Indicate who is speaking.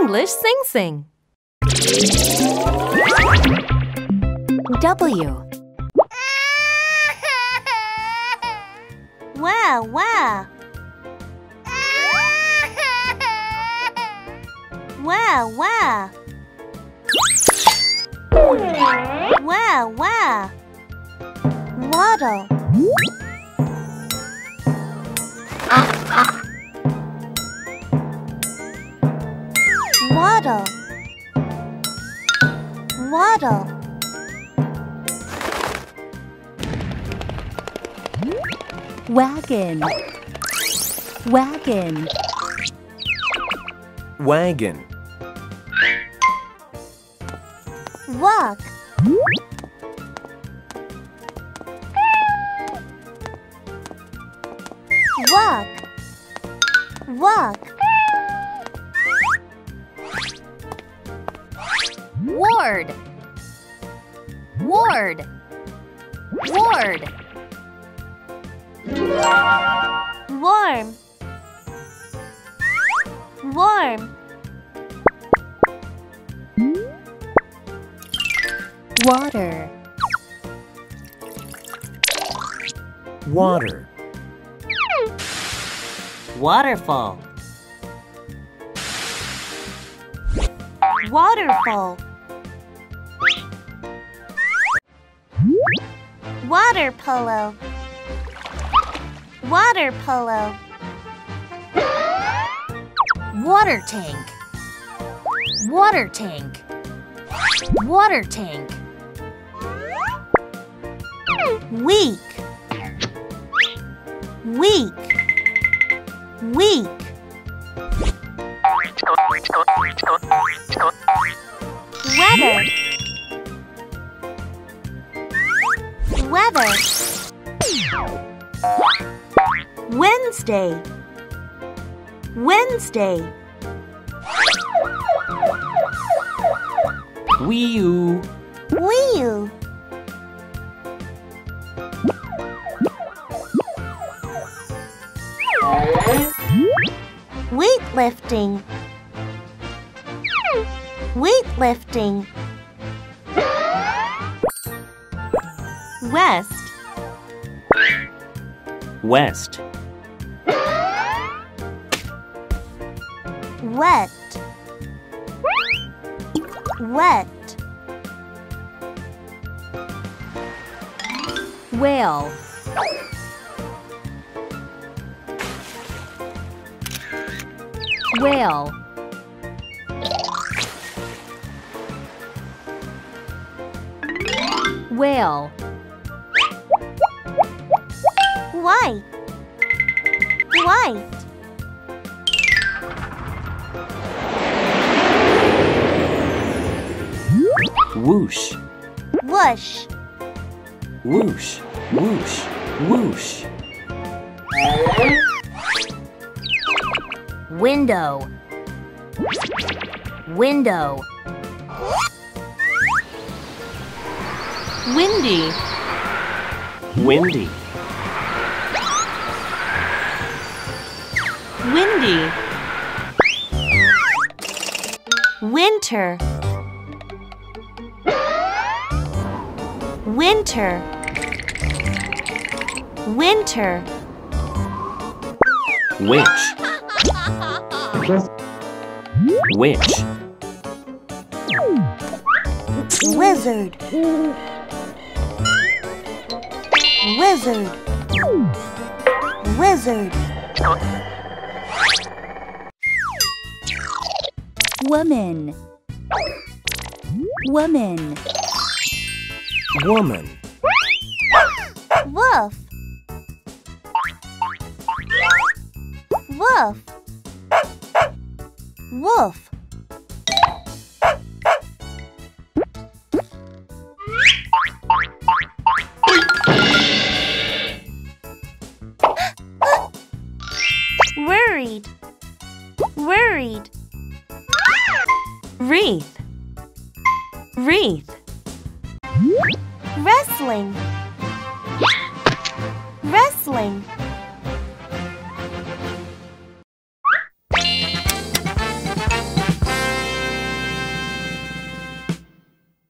Speaker 1: English Singsing. W.
Speaker 2: Wow, wow. Wow, wow. Wow, wow. Waddle. Waddle.
Speaker 3: Wagon. Wagon.
Speaker 4: Wagon.
Speaker 2: Walk. Walk. Walk.
Speaker 1: Ward. Ward. Ward.
Speaker 2: Warm. Warm.
Speaker 3: Water.
Speaker 4: Water.
Speaker 5: Waterfall.
Speaker 2: Waterfall. Water polo. Water polo.
Speaker 1: Water tank. Water tank. Water tank.
Speaker 2: Weak. Weak. Weak. Weather. Wednesday. Wednesday.
Speaker 5: Weeoo.
Speaker 2: Wheel. Weightlifting. Weightlifting. West.
Speaker 5: West.
Speaker 2: Wet. Wet.
Speaker 3: Whale. Whale. Whale.
Speaker 2: White. White.
Speaker 5: Whoosh.
Speaker 2: Whoosh.
Speaker 5: Whoosh. Whoosh. Whoosh.
Speaker 1: Window. Window.
Speaker 2: Windy.
Speaker 5: Windy.
Speaker 2: Windy. Winter. Winter. Winter.
Speaker 5: Witch. Witch.
Speaker 2: Wizard. Wizard. Wizard.
Speaker 3: Woman. Woman.
Speaker 4: Woman.
Speaker 2: Wolf. Wolf. Wolf. Wreath. Wreath. Wrestling. Wrestling.